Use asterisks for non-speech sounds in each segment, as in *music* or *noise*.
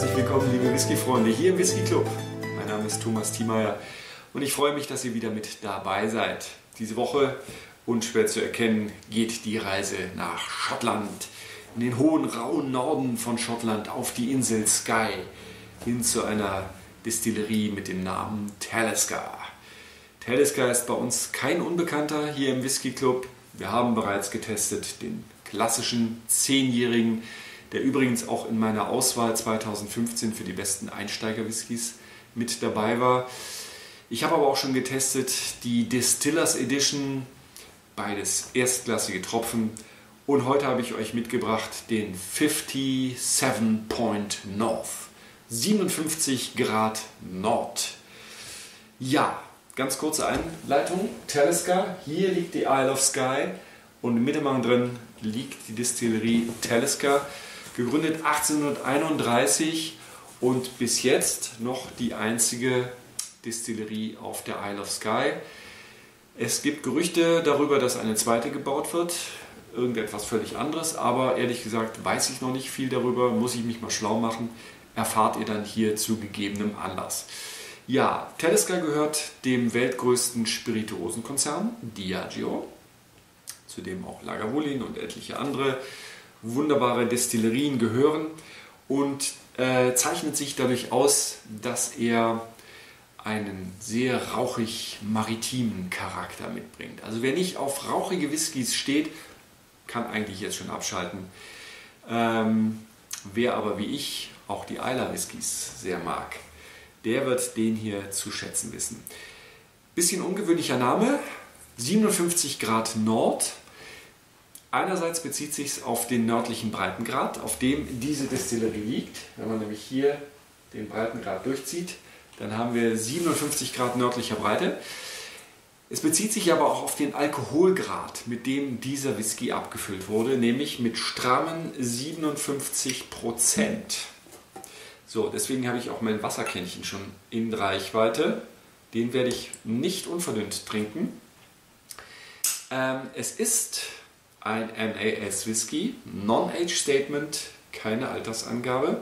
herzlich willkommen, liebe Whisky-Freunde, hier im Whisky Club. Mein Name ist Thomas Thiemeyer und ich freue mich, dass ihr wieder mit dabei seid. Diese Woche, unschwer zu erkennen, geht die Reise nach Schottland, in den hohen, rauen Norden von Schottland, auf die Insel Skye, hin zu einer Distillerie mit dem Namen Talisker. Talisker ist bei uns kein Unbekannter hier im Whisky Club. Wir haben bereits getestet den klassischen zehnjährigen der übrigens auch in meiner Auswahl 2015 für die besten Einsteiger-Whiskys mit dabei war. Ich habe aber auch schon getestet die Distillers Edition, beides erstklassige Tropfen. Und heute habe ich euch mitgebracht den 57 Point North. 57 Grad Nord. Ja, ganz kurze Einleitung. Talisker, hier liegt die Isle of Skye und im drin liegt die Distillerie Talisker gegründet 1831 und bis jetzt noch die einzige Distillerie auf der Isle of Skye. Es gibt Gerüchte darüber, dass eine zweite gebaut wird, irgendetwas völlig anderes, aber ehrlich gesagt weiß ich noch nicht viel darüber, muss ich mich mal schlau machen, erfahrt ihr dann hier zu gegebenem Anlass. Ja, Talisker gehört dem weltgrößten Spirituosenkonzern Diageo, zu dem auch Lagavulin und etliche andere wunderbare Destillerien gehören und äh, zeichnet sich dadurch aus, dass er einen sehr rauchig maritimen Charakter mitbringt. Also wer nicht auf rauchige Whiskys steht, kann eigentlich jetzt schon abschalten. Ähm, wer aber wie ich auch die Isla Whiskys sehr mag, der wird den hier zu schätzen wissen. Bisschen ungewöhnlicher Name, 57 Grad Nord, Einerseits bezieht sich auf den nördlichen Breitengrad, auf dem diese Destillerie liegt. Wenn man nämlich hier den Breitengrad durchzieht, dann haben wir 57 Grad nördlicher Breite. Es bezieht sich aber auch auf den Alkoholgrad, mit dem dieser Whisky abgefüllt wurde, nämlich mit strammen 57 Prozent. So, deswegen habe ich auch mein Wasserkännchen schon in Reichweite. Den werde ich nicht unverdünnt trinken. Ähm, es ist ein NAS Whisky, Non-Age Statement, keine Altersangabe.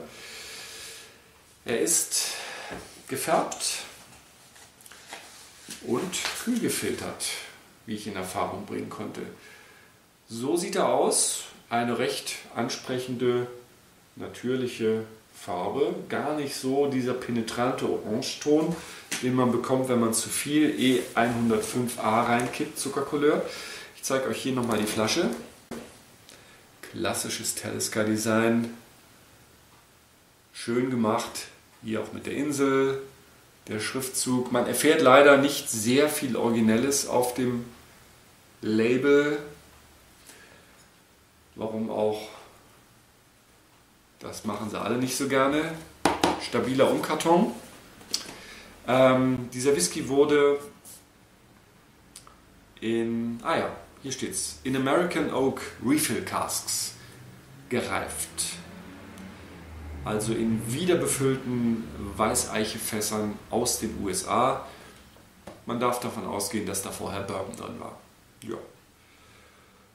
Er ist gefärbt und kühl gefiltert, wie ich in Erfahrung bringen konnte. So sieht er aus, eine recht ansprechende, natürliche Farbe, gar nicht so dieser penetrante Orangeton, den man bekommt, wenn man zu viel E105A reinkippt, Zuckercouleur. Ich zeige euch hier nochmal die Flasche. Klassisches Talisker-Design. Schön gemacht. Hier auch mit der Insel, der Schriftzug. Man erfährt leider nicht sehr viel Originelles auf dem Label. Warum auch? Das machen sie alle nicht so gerne. Stabiler Umkarton. Ähm, dieser Whisky wurde in, ah ja, hier steht's, in American Oak Refill Casks gereift. Also in wiederbefüllten Weißeichefässern aus den USA. Man darf davon ausgehen, dass da vorher Bourbon drin war. Ja.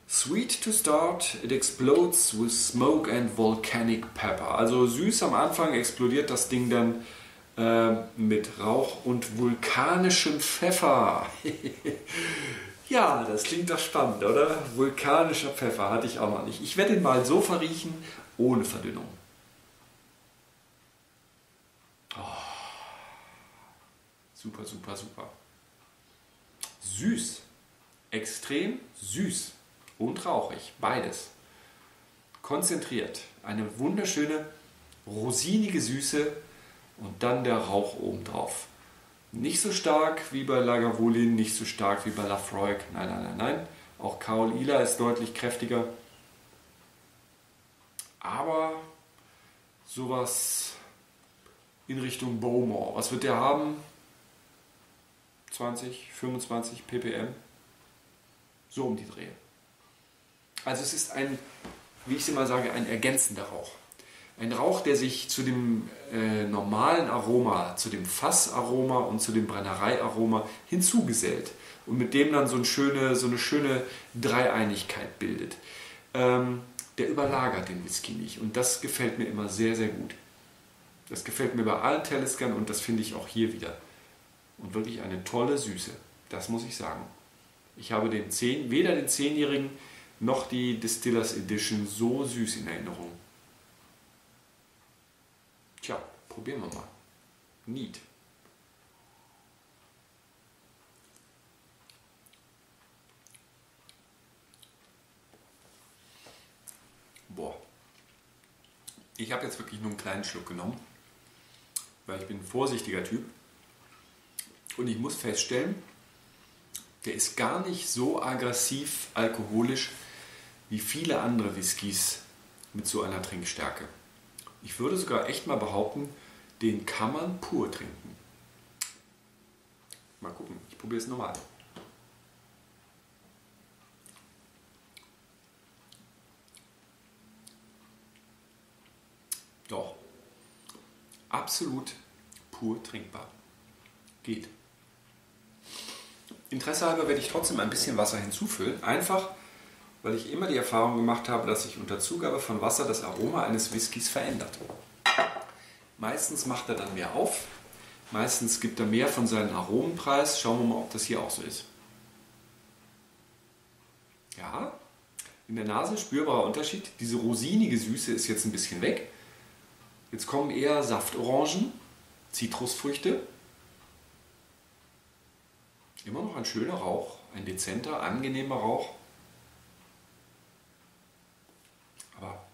Sweet to start, it explodes with smoke and volcanic pepper. Also süß am Anfang explodiert das Ding dann äh, mit Rauch und vulkanischem Pfeffer. *laughs* Ja, das klingt doch spannend, oder? Vulkanischer Pfeffer hatte ich auch noch nicht. Ich werde ihn mal so verriechen, ohne Verdünnung. Oh. Super, super, super. Süß. Extrem süß und rauchig. Beides. Konzentriert. Eine wunderschöne, rosinige Süße und dann der Rauch obendrauf. Nicht so stark wie bei Lagavulin, nicht so stark wie bei Lafroig. Nein, nein, nein, nein. Auch Kaol Ila ist deutlich kräftiger. Aber sowas in Richtung Bowmore. Was wird der haben? 20, 25 ppm? So um die Dreh. Also es ist ein, wie ich sie mal sage, ein ergänzender Rauch. Ein Rauch, der sich zu dem äh, normalen Aroma, zu dem Fassaroma und zu dem Brennereiaroma hinzugesellt und mit dem dann so eine schöne, so eine schöne Dreieinigkeit bildet. Ähm, der überlagert den Whisky nicht und das gefällt mir immer sehr, sehr gut. Das gefällt mir bei allen Taliskern und das finde ich auch hier wieder. Und wirklich eine tolle Süße. Das muss ich sagen. Ich habe den 10, weder den 10-jährigen noch die Distillers Edition so süß in Erinnerung. Tja, probieren wir mal. Neat. Boah. Ich habe jetzt wirklich nur einen kleinen Schluck genommen, weil ich bin ein vorsichtiger Typ. Und ich muss feststellen, der ist gar nicht so aggressiv alkoholisch wie viele andere Whiskys mit so einer Trinkstärke. Ich würde sogar echt mal behaupten, den kann man pur trinken. Mal gucken, ich probiere es nochmal. Doch, absolut pur trinkbar. Geht. Interesse halber werde ich trotzdem ein bisschen Wasser hinzufüllen. Einfach, weil ich immer die Erfahrung gemacht habe, dass sich unter Zugabe von Wasser das Aroma eines Whiskys verändert. Meistens macht er dann mehr auf, meistens gibt er mehr von seinem Aromenpreis. Schauen wir mal, ob das hier auch so ist. Ja, in der Nase spürbarer Unterschied. Diese rosinige Süße ist jetzt ein bisschen weg. Jetzt kommen eher Saftorangen, Zitrusfrüchte. Immer noch ein schöner Rauch, ein dezenter, angenehmer Rauch. Aber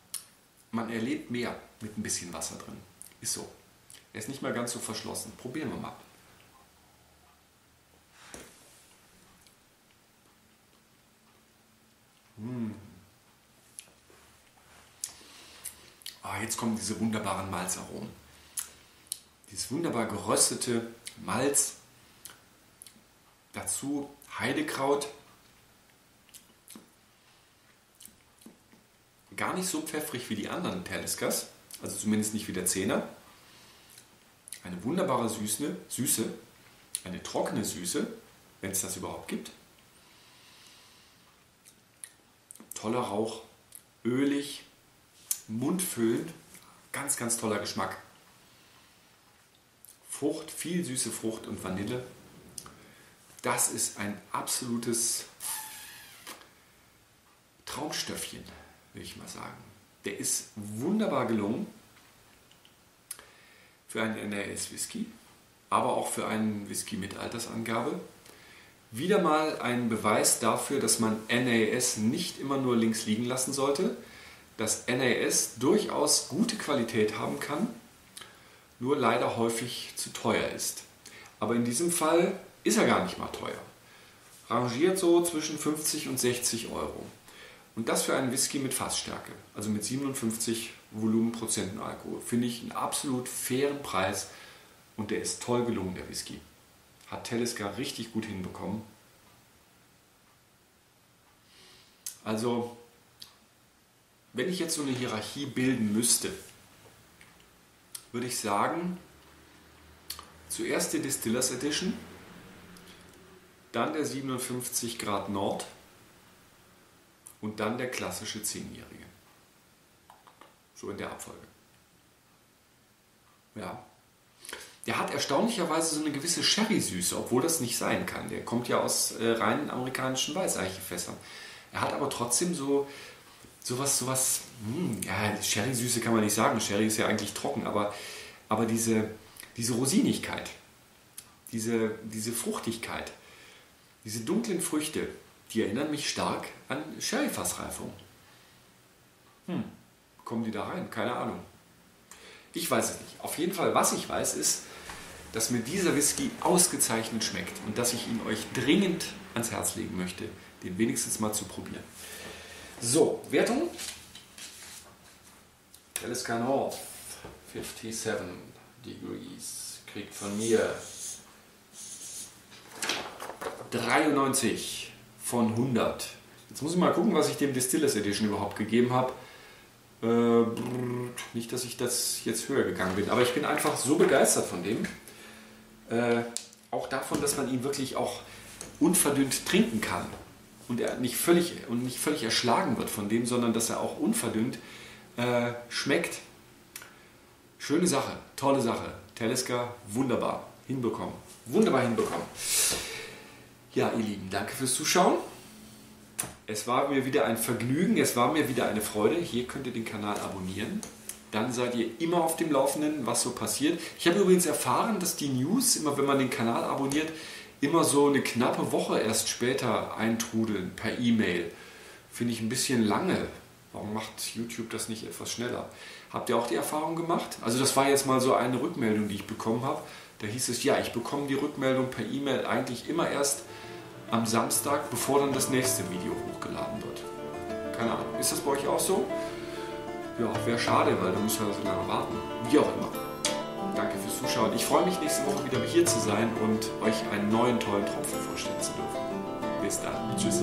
man erlebt mehr mit ein bisschen Wasser drin. Ist so. Er ist nicht mehr ganz so verschlossen. Probieren wir mal. Mmh. Ah, jetzt kommen diese wunderbaren Malzaromen. Dieses wunderbar geröstete Malz. Dazu Heidekraut. Gar nicht so pfeffrig wie die anderen Taliskers also zumindest nicht wie der Zehner. Eine wunderbare Süße, Süße, eine trockene Süße, wenn es das überhaupt gibt. Toller Rauch, ölig, mundfüllend, ganz, ganz toller Geschmack. Frucht, viel süße Frucht und Vanille. Das ist ein absolutes Traumstöffchen, will ich mal sagen. Der ist wunderbar gelungen für einen NAS-Whisky, aber auch für einen Whisky mit Altersangabe. Wieder mal ein Beweis dafür, dass man NAS nicht immer nur links liegen lassen sollte, dass NAS durchaus gute Qualität haben kann, nur leider häufig zu teuer ist. Aber in diesem Fall ist er gar nicht mal teuer. Rangiert so zwischen 50 und 60 Euro. Und das für einen Whisky mit Fassstärke, also mit 57 Volumenprozenten Alkohol, finde ich einen absolut fairen Preis und der ist toll gelungen, der Whisky. Hat Talisker richtig gut hinbekommen. Also, wenn ich jetzt so eine Hierarchie bilden müsste, würde ich sagen, zuerst die Distillers Edition, dann der 57 Grad Nord, und dann der klassische Zehnjährige. So in der Abfolge. Ja. Der hat erstaunlicherweise so eine gewisse Sherry-Süße, obwohl das nicht sein kann. Der kommt ja aus äh, reinen amerikanischen Weißeichefässern. Er hat aber trotzdem so sowas, sowas, hm, ja, Sherry-Süße kann man nicht sagen. Sherry ist ja eigentlich trocken, aber, aber diese, diese Rosinigkeit, diese, diese Fruchtigkeit, diese dunklen Früchte, die erinnern mich stark an Sherry-Fassreifung. Hm, kommen die da rein? Keine Ahnung. Ich weiß es nicht. Auf jeden Fall, was ich weiß, ist, dass mir dieser Whisky ausgezeichnet schmeckt und dass ich ihn euch dringend ans Herz legen möchte, den wenigstens mal zu probieren. So, Wertung. Alice North, 57 Degrees, kriegt von mir 93 von 100. Jetzt muss ich mal gucken, was ich dem Distillers Edition überhaupt gegeben habe. Äh, nicht, dass ich das jetzt höher gegangen bin, aber ich bin einfach so begeistert von dem. Äh, auch davon, dass man ihn wirklich auch unverdünnt trinken kann und er nicht völlig, und nicht völlig erschlagen wird von dem, sondern dass er auch unverdünnt äh, schmeckt. Schöne Sache, tolle Sache. Teleska, wunderbar hinbekommen. Wunderbar hinbekommen. Ja, ihr Lieben, danke fürs Zuschauen. Es war mir wieder ein Vergnügen, es war mir wieder eine Freude. Hier könnt ihr den Kanal abonnieren. Dann seid ihr immer auf dem Laufenden, was so passiert. Ich habe übrigens erfahren, dass die News, immer wenn man den Kanal abonniert, immer so eine knappe Woche erst später eintrudeln per E-Mail. Finde ich ein bisschen lange. Warum macht YouTube das nicht etwas schneller? Habt ihr auch die Erfahrung gemacht? Also das war jetzt mal so eine Rückmeldung, die ich bekommen habe. Da hieß es, ja, ich bekomme die Rückmeldung per E-Mail eigentlich immer erst am Samstag, bevor dann das nächste Video hochgeladen wird. Keine Ahnung. Ist das bei euch auch so? Ja, wäre schade, weil dann müssen wir so lange warten. Wie auch immer. Danke fürs Zuschauen. Ich freue mich nächste Woche wieder hier zu sein und euch einen neuen tollen Tropfen vorstellen zu dürfen. Bis dann. Tschüss.